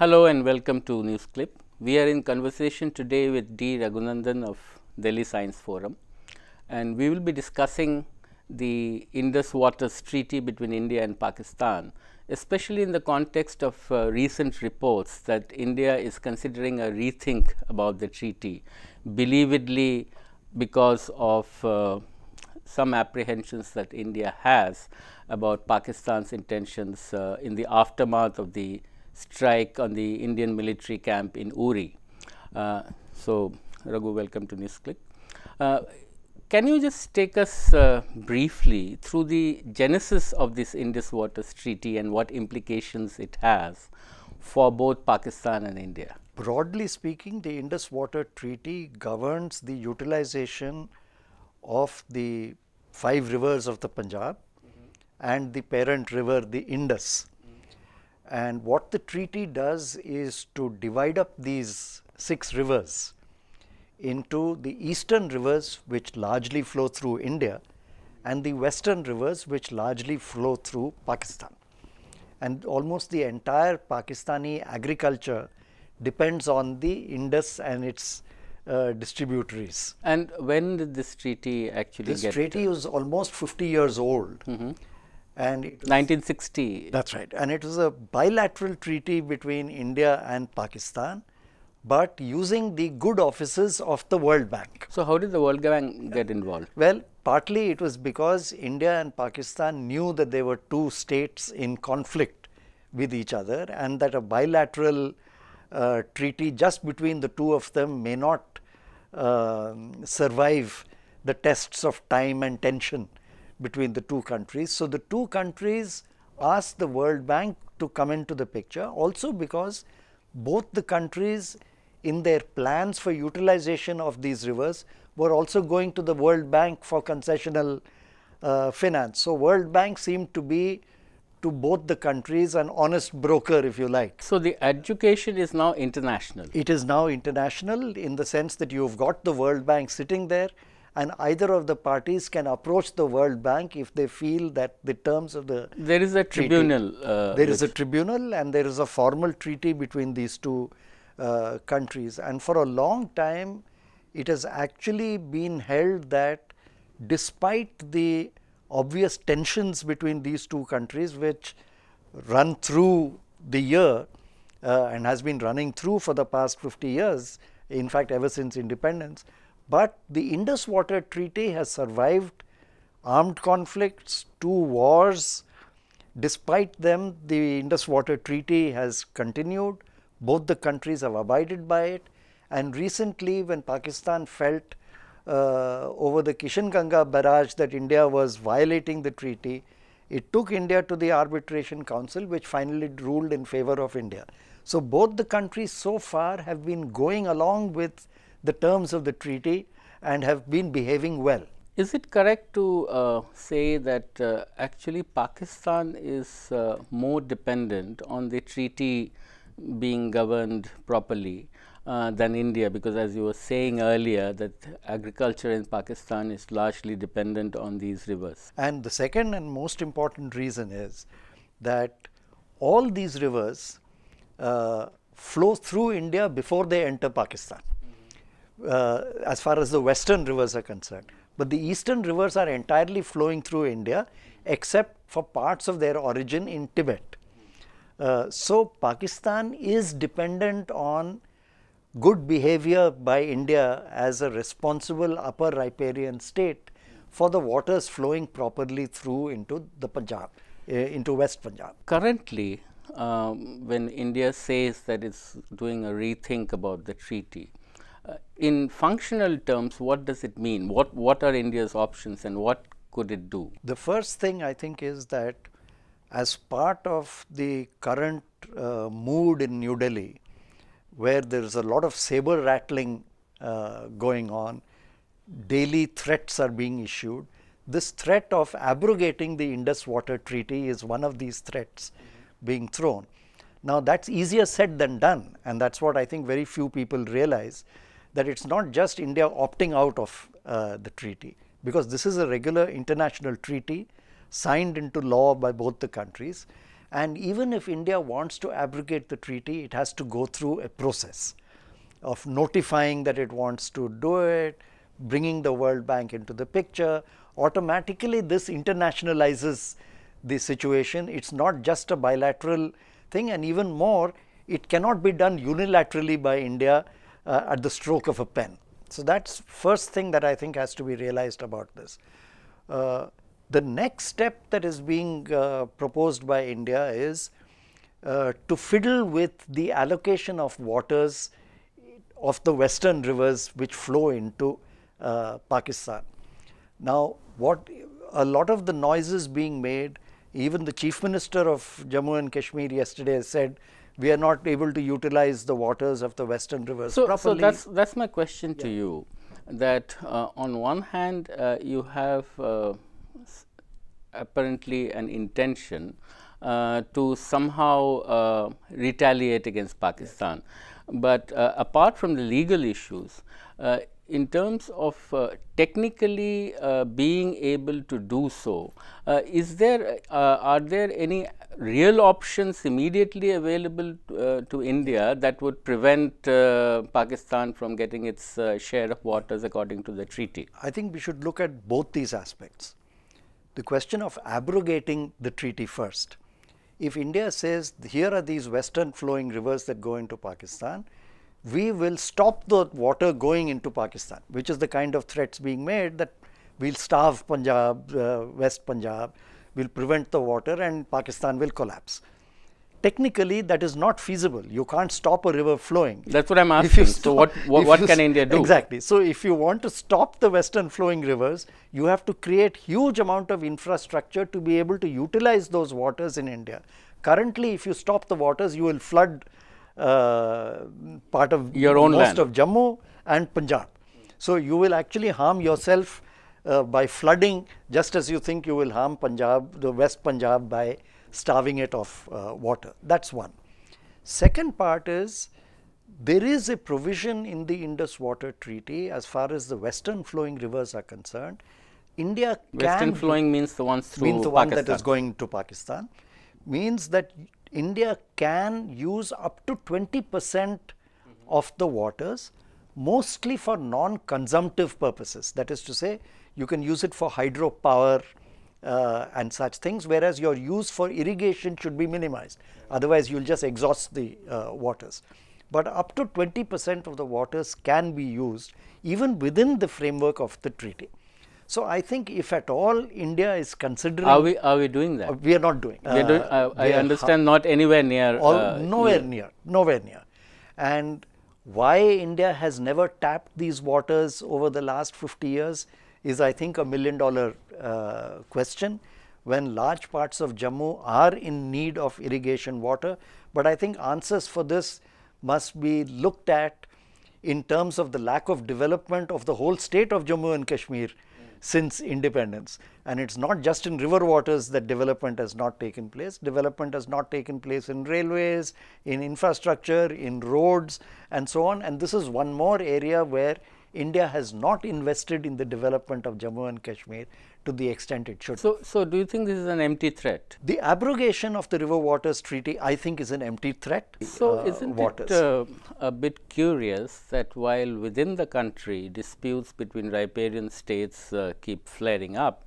Hello and welcome to NewsClick. We are in conversation today with D. Raghunandan of Delhi Science Forum and we will be discussing the Indus Waters Treaty between India and Pakistan, especially in the context of uh, recent reports that India is considering a rethink about the treaty, believedly because of uh, some apprehensions that India has about Pakistan's intentions uh, in the aftermath of the strike on the Indian military camp in Uri. Uh, so, Raghu, welcome to NewsClick. Uh, can you just take us uh, briefly through the genesis of this Indus Waters Treaty and what implications it has for both Pakistan and India? Broadly speaking, the Indus Water Treaty governs the utilization of the five rivers of the Punjab mm -hmm. and the parent river, the Indus. And what the treaty does is to divide up these six rivers into the eastern rivers which largely flow through India and the western rivers which largely flow through Pakistan. And almost the entire Pakistani agriculture depends on the Indus and its uh, distributaries. And when did this treaty actually get? this treaty was almost 50 years old. Mm -hmm and 1960 that's right. And it was a bilateral treaty between india and pakistan but using the good offices of the world bank. So how did the world bank get involved? Well partly it was because india and pakistan knew that they were two states in conflict with each other and that a bilateral uh, treaty just between the two of them may not uh, survive the tests of time and tension between the two countries. So, the two countries asked the World Bank to come into the picture also because both the countries in their plans for utilization of these rivers were also going to the World Bank for concessional uh, finance. So, World Bank seemed to be to both the countries an honest broker if you like. So, the education is now international? It is now international in the sense that you have got the World Bank sitting there and either of the parties can approach the World Bank if they feel that the terms of the there is a tribunal. Uh, there is a tribunal and there is a formal treaty between these two uh, countries. And for a long time, it has actually been held that despite the obvious tensions between these two countries, which run through the year uh, and has been running through for the past 50 years, in fact, ever since independence, but the Indus Water Treaty has survived armed conflicts, two wars. Despite them, the Indus Water Treaty has continued. Both the countries have abided by it. And recently, when Pakistan felt uh, over the Kishanganga barrage that India was violating the treaty, it took India to the Arbitration Council, which finally ruled in favor of India. So, both the countries so far have been going along with the terms of the treaty and have been behaving well. Is it correct to uh, say that uh, actually Pakistan is uh, more dependent on the treaty being governed properly uh, than India because as you were saying earlier that agriculture in Pakistan is largely dependent on these rivers. And the second and most important reason is that all these rivers uh, flow through India before they enter Pakistan uh, as far as the western rivers are concerned. But the eastern rivers are entirely flowing through India except for parts of their origin in Tibet. Uh, so, Pakistan is dependent on good behavior by India as a responsible upper riparian state for the waters flowing properly through into the Punjab, uh, into West Punjab. Currently, um, when India says that it's doing a rethink about the treaty, uh, in functional terms, what does it mean? What, what are India's options and what could it do? The first thing I think is that as part of the current uh, mood in New Delhi, where there is a lot of saber rattling uh, going on, daily threats are being issued. This threat of abrogating the Indus Water Treaty is one of these threats being thrown. Now, that's easier said than done, and that's what I think very few people realize that it's not just India opting out of uh, the treaty, because this is a regular international treaty signed into law by both the countries. And even if India wants to abrogate the treaty, it has to go through a process of notifying that it wants to do it, bringing the World Bank into the picture. Automatically, this internationalizes the situation. It's not just a bilateral thing, and even more, it cannot be done unilaterally by India uh, at the stroke of a pen. So that's first thing that I think has to be realized about this. Uh, the next step that is being uh, proposed by India is uh, to fiddle with the allocation of waters of the western rivers which flow into uh, Pakistan. Now, what a lot of the noises being made, even the chief minister of Jammu and Kashmir yesterday said we are not able to utilize the waters of the western rivers so, properly. So that's that's my question yeah. to you. That uh, on one hand uh, you have uh, apparently an intention uh, to somehow uh, retaliate against Pakistan, yes. but uh, apart from the legal issues in terms of uh, technically uh, being able to do so, uh, is there uh, are there any real options immediately available uh, to India that would prevent uh, Pakistan from getting its share of waters according to the treaty? I think we should look at both these aspects. The question of abrogating the treaty first. If India says here are these western flowing rivers that go into Pakistan, we will stop the water going into Pakistan, which is the kind of threats being made that we'll starve Punjab, uh, West Punjab, will prevent the water and Pakistan will collapse. Technically, that is not feasible. You can't stop a river flowing. That's what I'm asking. Stop, so, what, what, what can India do? Exactly. So, if you want to stop the western flowing rivers, you have to create huge amount of infrastructure to be able to utilize those waters in India. Currently, if you stop the waters, you will flood uh, part of your own most land. of Jammu and Punjab. So you will actually harm yourself uh, by flooding, just as you think you will harm Punjab, the West Punjab, by starving it of uh, water. That's one. Second part is there is a provision in the Indus Water Treaty as far as the western flowing rivers are concerned. India western flowing means the ones through means the Pakistan. one that is going to Pakistan means that India can use up to 20 percent mm -hmm. of the waters mostly for non-consumptive purposes. That is to say, you can use it for hydropower uh, and such things, whereas your use for irrigation should be minimized. Otherwise, you will just exhaust the uh, waters. But up to 20 percent of the waters can be used even within the framework of the treaty. So, I think if at all India is considering are we are we doing that? Uh, we are not doing. Uh, doing I understand not anywhere near. Uh, nowhere near, nowhere near. And why India has never tapped these waters over the last 50 years is I think a million dollar uh, question when large parts of Jammu are in need of irrigation water. But I think answers for this must be looked at in terms of the lack of development of the whole state of Jammu and Kashmir since independence. And it's not just in river waters that development has not taken place. Development has not taken place in railways, in infrastructure, in roads and so on. And this is one more area where India has not invested in the development of Jammu and Kashmir to the extent it should. So, so do you think this is an empty threat? The abrogation of the River Waters Treaty, I think, is an empty threat. So, uh, isn't waters. it uh, a bit curious that while within the country disputes between riparian states uh, keep flaring up,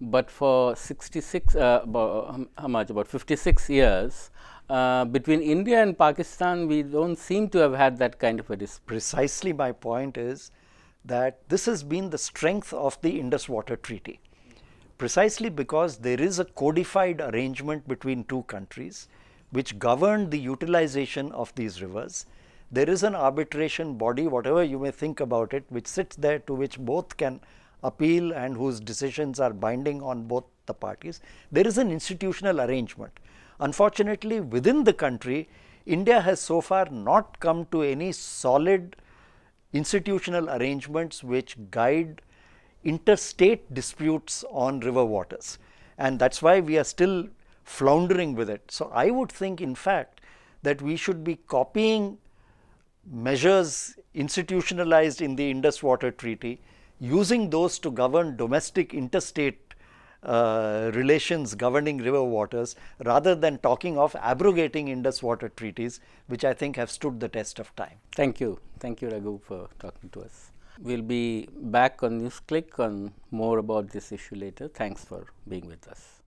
but for 66, uh, about, how much, about 56 years, uh, between India and Pakistan, we don't seem to have had that kind of a dispute. Precisely my point is that this has been the strength of the Indus Water Treaty precisely because there is a codified arrangement between two countries which govern the utilization of these rivers. There is an arbitration body, whatever you may think about it, which sits there to which both can appeal and whose decisions are binding on both the parties. There is an institutional arrangement. Unfortunately, within the country, India has so far not come to any solid institutional arrangements which guide interstate disputes on river waters and that is why we are still floundering with it. So, I would think in fact that we should be copying measures institutionalized in the Indus Water Treaty using those to govern domestic interstate uh, relations governing river waters rather than talking of abrogating Indus water treaties, which I think have stood the test of time. Thank you. Thank you, Raghu, for talking to us. We'll be back on NewsClick on more about this issue later. Thanks for being with us.